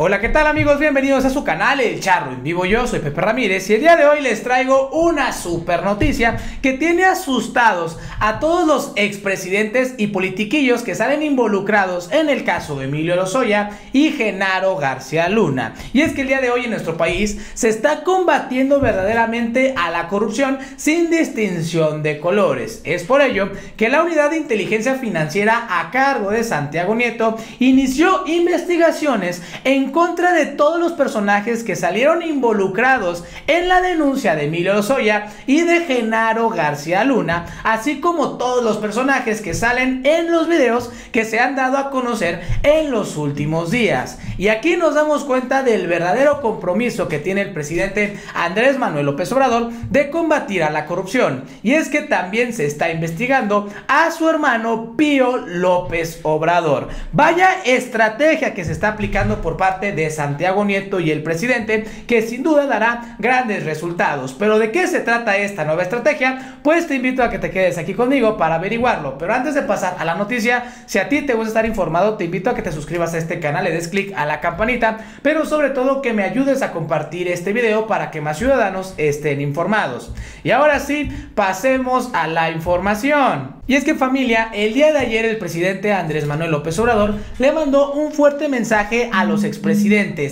Hola, ¿qué tal amigos? Bienvenidos a su canal El Charro en vivo. Yo soy Pepe Ramírez y el día de hoy les traigo una super noticia que tiene asustados a todos los expresidentes y politiquillos que salen involucrados en el caso de Emilio Lozoya y Genaro García Luna. Y es que el día de hoy en nuestro país se está combatiendo verdaderamente a la corrupción sin distinción de colores. Es por ello que la Unidad de Inteligencia Financiera a cargo de Santiago Nieto inició investigaciones en contra de todos los personajes que salieron involucrados en la denuncia de Emilio Lozoya y de Genaro García Luna, así como todos los personajes que salen en los videos que se han dado a conocer en los últimos días. Y aquí nos damos cuenta del verdadero compromiso que tiene el presidente Andrés Manuel López Obrador de combatir a la corrupción. Y es que también se está investigando a su hermano Pío López Obrador. Vaya estrategia que se está aplicando por parte de Santiago Nieto y el presidente, que sin duda dará grandes resultados. Pero ¿de qué se trata esta nueva estrategia? Pues te invito a que te quedes aquí conmigo para averiguarlo. Pero antes de pasar a la noticia, si a ti te gusta estar informado, te invito a que te suscribas a este canal, le des clic a la campanita, pero sobre todo que me ayudes a compartir este video para que más ciudadanos estén informados. Y ahora sí, pasemos a la información. Y es que familia, el día de ayer el presidente Andrés Manuel López Obrador le mandó un fuerte mensaje a los expresidentes,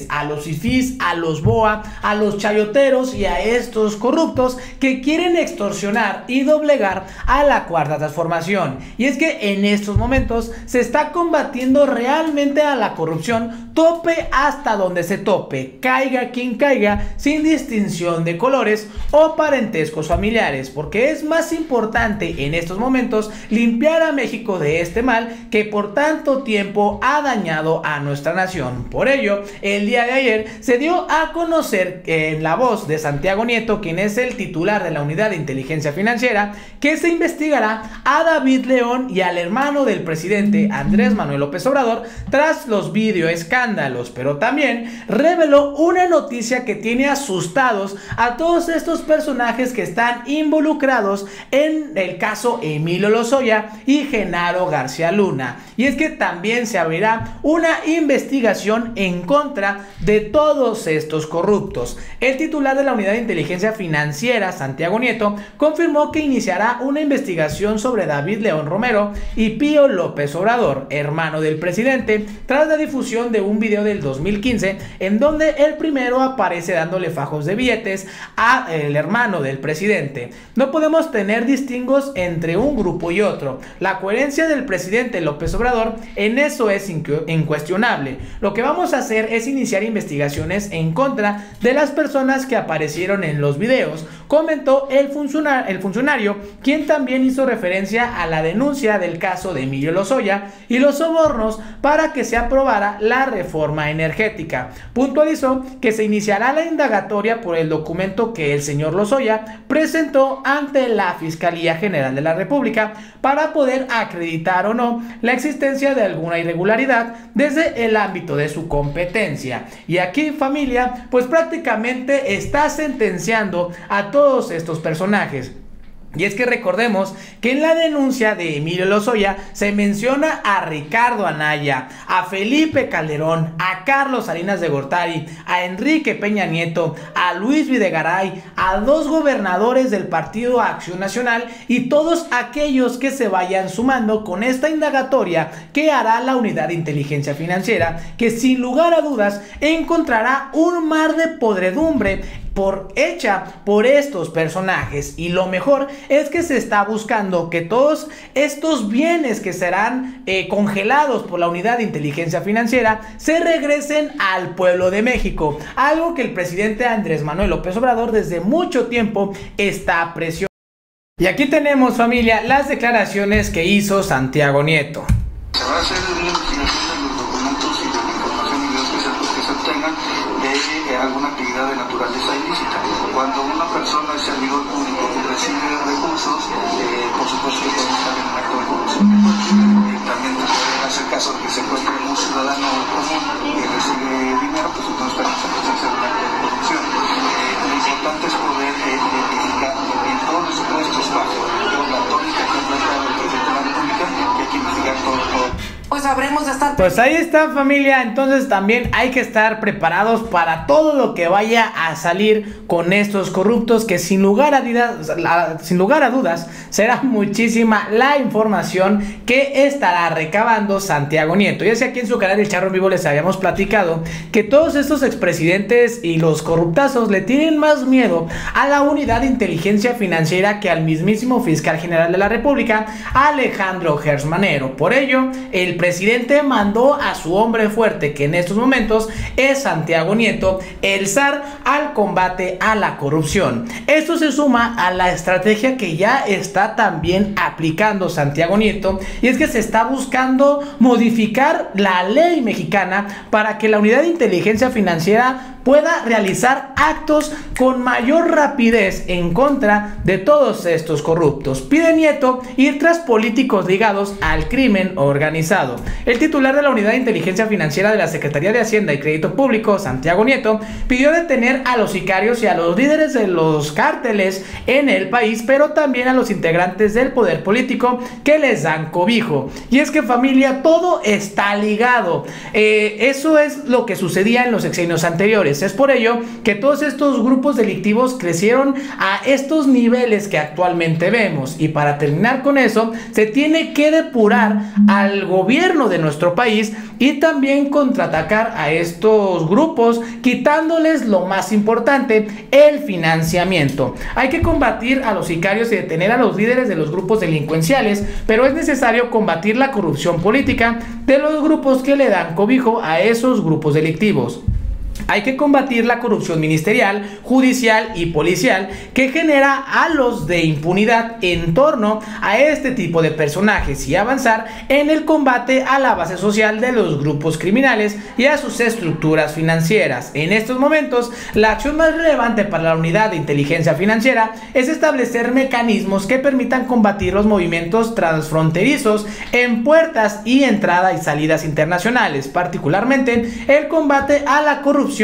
a los IFIS, a los BOA, a los chayoteros y a estos corruptos que quieren extorsionar y doblegar a la cuarta transformación. Y es que en estos momentos se está combatiendo realmente a la corrupción tope hasta donde se tope, caiga quien caiga, sin distinción de colores o parentescos familiares, porque es más importante en estos momentos limpiar a México de este mal que por tanto tiempo ha dañado a nuestra nación. Por ello, el día de ayer se dio a conocer en la voz de Santiago Nieto, quien es el titular de la Unidad de Inteligencia Financiera, que se investigará a David León y al hermano del presidente Andrés Manuel López Obrador tras los video escándalos, pero también reveló una noticia que tiene asustados a todos estos personajes que están involucrados en el caso Emilio Lozoya y Genaro García Luna. Y es que también se abrirá una investigación en contra de todos estos corruptos. El titular de la Unidad de Inteligencia Financiera, Santiago Nieto, confirmó que iniciará una investigación sobre David León Romero y Pío López Obrador, hermano del presidente, tras la difusión de un video del 2015 en donde el primero aparece dándole fajos de billetes a el hermano del presidente. No podemos tener distingos entre un grupo y otro. La coherencia del presidente López Obrador en eso es incuestionable. Lo que vamos a hacer es iniciar investigaciones en contra de las personas que aparecieron en los videos, comentó el, el funcionario, quien también hizo referencia a la denuncia del caso de Emilio Lozoya y los sobornos para que se aprobara la reforma energética. Puntualizó que se iniciará la indagatoria por el documento que el señor Lozoya presentó ante la Fiscalía General de la República para poder acreditar o no la existencia de alguna irregularidad desde el ámbito de su competencia. Y aquí familia, pues prácticamente está sentenciando a todos estos personajes. Y es que recordemos que en la denuncia de Emilio Lozoya se menciona a Ricardo Anaya, a Felipe Calderón, a Carlos Salinas de Gortari, a Enrique Peña Nieto, a Luis Videgaray, a dos gobernadores del Partido Acción Nacional y todos aquellos que se vayan sumando con esta indagatoria que hará la Unidad de Inteligencia Financiera, que sin lugar a dudas encontrará un mar de podredumbre por, hecha por estos personajes. Y lo mejor es que se está buscando que todos estos bienes que serán eh, congelados por la unidad de inteligencia financiera se regresen al pueblo de México. Algo que el presidente Andrés Manuel López Obrador desde mucho tiempo está presionando. Y aquí tenemos familia las declaraciones que hizo Santiago Nieto. Puede hacer caso de que habremos de estar. Pues ahí está familia, entonces también hay que estar preparados para todo lo que vaya a salir con estos corruptos que sin lugar a dudas, sin lugar a dudas será muchísima la información que estará recabando Santiago Nieto. Ya sea aquí en su canal El Charro en Vivo les habíamos platicado que todos estos expresidentes y los corruptazos le tienen más miedo a la unidad de inteligencia financiera que al mismísimo fiscal general de la República, Alejandro Gersmanero. Por ello, el presidente mandó a su hombre fuerte, que en estos momentos es Santiago Nieto, el zar al combate a la corrupción. Esto se suma a la estrategia que ya está también aplicando Santiago Nieto y es que se está buscando modificar la ley mexicana para que la unidad de inteligencia financiera pueda realizar actos con mayor rapidez en contra de todos estos corruptos. Pide Nieto ir tras políticos ligados al crimen organizado. El titular de la Unidad de Inteligencia Financiera de la Secretaría de Hacienda y Crédito Público, Santiago Nieto, pidió detener a los sicarios y a los líderes de los cárteles en el país, pero también a los integrantes del poder político que les dan cobijo. Y es que familia, todo está ligado. Eh, eso es lo que sucedía en los sexenios anteriores. Es por ello que todos estos grupos delictivos crecieron a estos niveles que actualmente vemos. Y para terminar con eso, se tiene que depurar al gobierno de nuestro país y también contraatacar a estos grupos quitándoles lo más importante, el financiamiento. Hay que combatir a los sicarios y detener a los líderes de los grupos delincuenciales, pero es necesario combatir la corrupción política de los grupos que le dan cobijo a esos grupos delictivos. Hay que combatir la corrupción ministerial, judicial y policial que genera halos de impunidad en torno a este tipo de personajes y avanzar en el combate a la base social de los grupos criminales y a sus estructuras financieras. En estos momentos, la acción más relevante para la unidad de inteligencia financiera es establecer mecanismos que permitan combatir los movimientos transfronterizos en puertas y entrada y salidas internacionales, particularmente el combate a la corrupción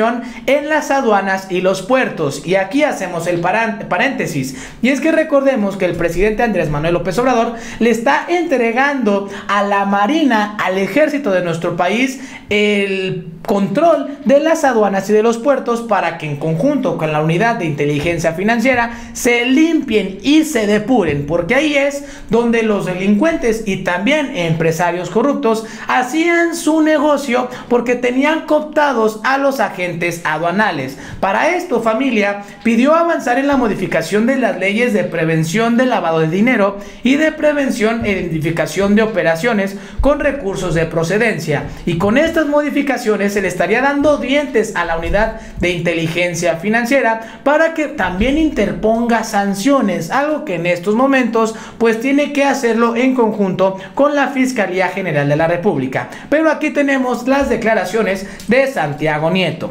en las aduanas y los puertos. Y aquí hacemos el paréntesis. Y es que recordemos que el presidente Andrés Manuel López Obrador le está entregando a la Marina, al ejército de nuestro país, el control de las aduanas y de los puertos para que en conjunto con la unidad de inteligencia financiera se limpien y se depuren, porque ahí es donde los delincuentes y también empresarios corruptos hacían su negocio porque tenían cooptados a los agentes aduanales. Para esto, familia pidió avanzar en la modificación de las leyes de prevención del lavado de dinero y de prevención e identificación de operaciones con recursos de procedencia. Y con estas modificaciones se le estaría dando dientes a la unidad de inteligencia financiera para que también interponga sanciones, algo que en estos momentos pues tiene que hacerlo en conjunto con la Fiscalía General de la República. Pero aquí tenemos las declaraciones de Santiago Nieto.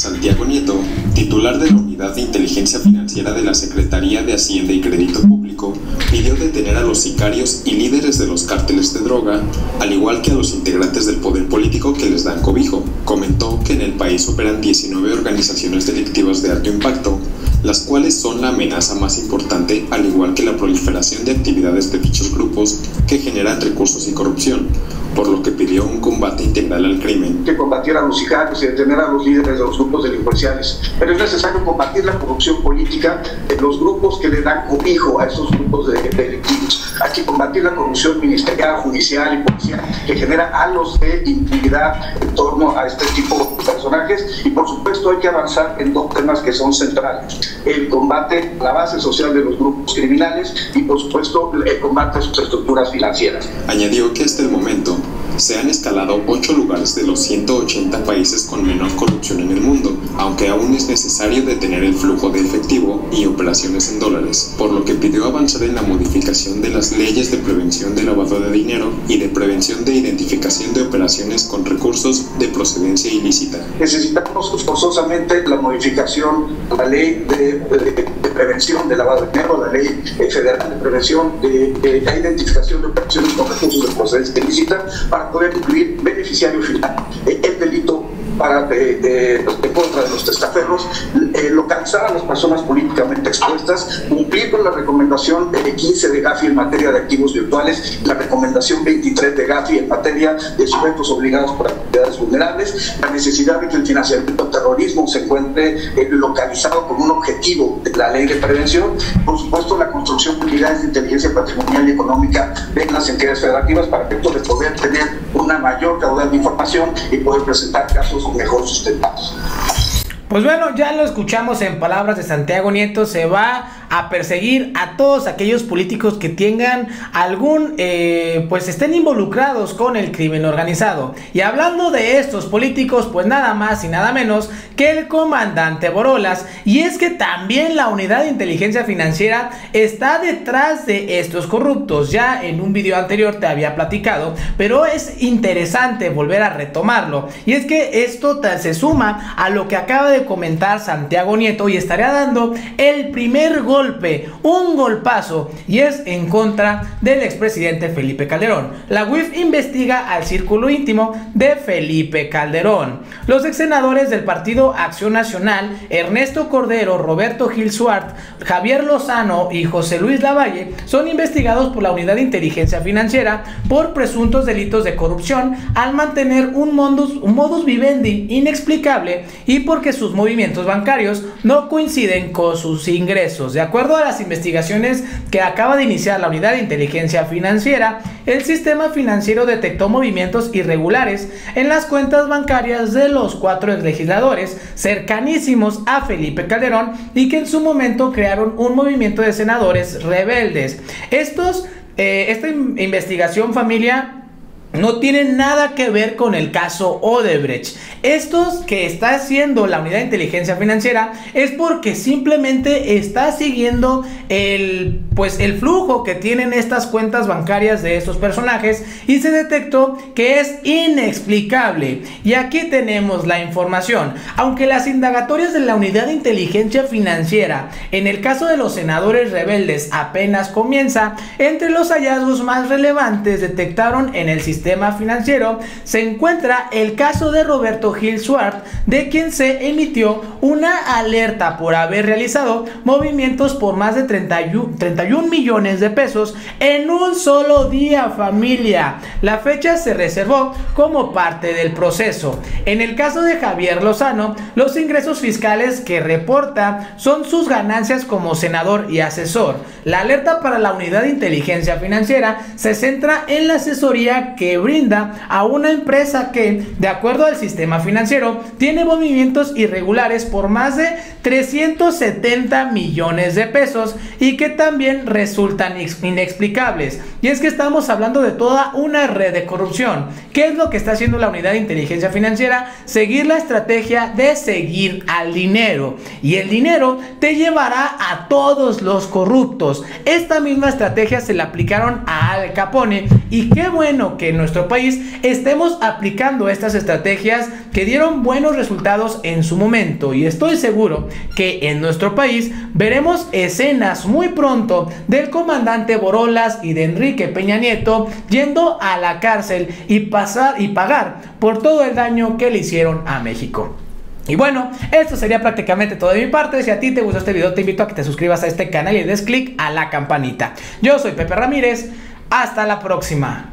Santiago Nieto, titular de la Unidad de Inteligencia Financiera de la Secretaría de Hacienda y Crédito Público, pidió detener a los sicarios y líderes de los cárteles de droga, al igual que a los integrantes del poder político que les dan cobijo. Comentó que en el país operan 19 organizaciones delictivas de alto impacto, las cuales son la amenaza más importante, al igual que la proliferación de actividades de dichos grupos que generan recursos y corrupción por lo que un combate integral al crimen. Que combatir a los sicarios y detener a los líderes de los grupos delincuenciales. Pero es necesario combatir la corrupción política de los grupos que le dan cobijo a esos grupos de, delictivos. Hay que combatir la corrupción ministerial, judicial y policial que genera halos de impunidad en torno a este tipo de personajes. Y por supuesto hay que avanzar en dos temas que son centrales. El combate a la base social de los grupos criminales y por supuesto el combate a sus estructuras financieras. Añadió que hasta el momento se han escalado 8 lugares de los 180 países con menor corrupción en el mundo, aunque aún es necesario detener el flujo de efectivo y operaciones en dólares, por lo que pidió avanzar en la modificación de las leyes de prevención de lavado de dinero y de prevención de identificación de operaciones con recursos de procedencia ilícita. Necesitamos forzosamente la modificación de la ley de, prevención de lavado de dinero, la ley federal de prevención de, de la identificación de operaciones con recursos de procedencia ilícita para poder incluir beneficiario final. El delito para de, contra de los testaferros, eh, localizar a las personas políticamente expuestas, cumplir con la recomendación 15 de GAFI en materia de activos virtuales, la recomendación 23 de GAFI en materia de sujetos obligados por actividades vulnerables, la necesidad de que el financiamiento del terrorismo se encuentre eh, localizado con un la ley de prevención, por supuesto la construcción de unidades de inteligencia patrimonial y económica en las entidades federativas para efectos de poder tener una mayor caudal de información y poder presentar casos mejor sustentados. Pues bueno, ya lo escuchamos en palabras de Santiago Nieto, se va a perseguir a todos aquellos políticos que tengan algún, eh, pues estén involucrados con el crimen organizado. Y hablando de estos políticos, pues nada más y nada menos que el comandante Borolas. Y es que también la unidad de inteligencia financiera está detrás de estos corruptos. Ya en un video anterior te había platicado, pero es interesante volver a retomarlo. Y es que esto se suma a lo que acaba de comentar Santiago Nieto y estaría dando el primer gol golpe, un golpazo, y es en contra del expresidente Felipe Calderón. La UIF investiga al círculo íntimo de Felipe Calderón. Los ex senadores del Partido Acción Nacional, Ernesto Cordero, Roberto Gil Suart, Javier Lozano y José Luis Lavalle, son investigados por la Unidad de Inteligencia Financiera por presuntos delitos de corrupción al mantener un modus, vivendi inexplicable y porque sus movimientos bancarios no coinciden con sus ingresos. Acuerdo a las investigaciones que acaba de iniciar la Unidad de Inteligencia Financiera, el sistema financiero detectó movimientos irregulares en las cuentas bancarias de los cuatro legisladores cercanísimos a Felipe Calderón y que en su momento crearon un movimiento de senadores rebeldes. Eh, esta investigación familia no tiene nada que ver con el caso Odebrecht. Estos que está haciendo la unidad de inteligencia financiera es porque simplemente está siguiendo el pues el flujo que tienen estas cuentas bancarias de estos personajes y se detectó que es inexplicable. Y aquí tenemos la información. Aunque las indagatorias de la unidad de inteligencia financiera en el caso de los senadores rebeldes apenas comienza, entre los hallazgos más relevantes detectaron en el sistema financiero se encuentra el caso de Roberto Gil Suart, de quien se emitió una alerta por haber realizado movimientos por más de 31, 31 millones de pesos en un solo día familia. La fecha se reservó como parte del proceso. En el caso de Javier Lozano, los ingresos fiscales que reporta son sus ganancias como senador y asesor. La alerta para la unidad de inteligencia financiera se centra en la asesoría que brinda a una empresa que, de acuerdo al sistema financiero, tiene movimientos irregulares por más de 370 millones de pesos y que también resultan inexplicables. Y es que estamos hablando de toda una red de corrupción. ¿Qué es lo que está haciendo la unidad de inteligencia financiera? Seguir la estrategia de seguir al dinero. Y el dinero te llevará a todos los corruptos. Esta misma estrategia se la aplicaron a Al Capone. Y qué bueno que en nuestro país estemos aplicando estas estrategias que dieron buenos resultados en su momento. Y estoy seguro que en nuestro país veremos escenas muy pronto del comandante Borolas y de Enrique Peña Nieto yendo a la cárcel y pasar y pagar por todo el daño que le hicieron a México. Y bueno, esto sería prácticamente todo de mi parte. Si a ti te gustó este video, te invito a que te suscribas a este canal y des click a la campanita. Yo soy Pepe Ramírez. Hasta la próxima.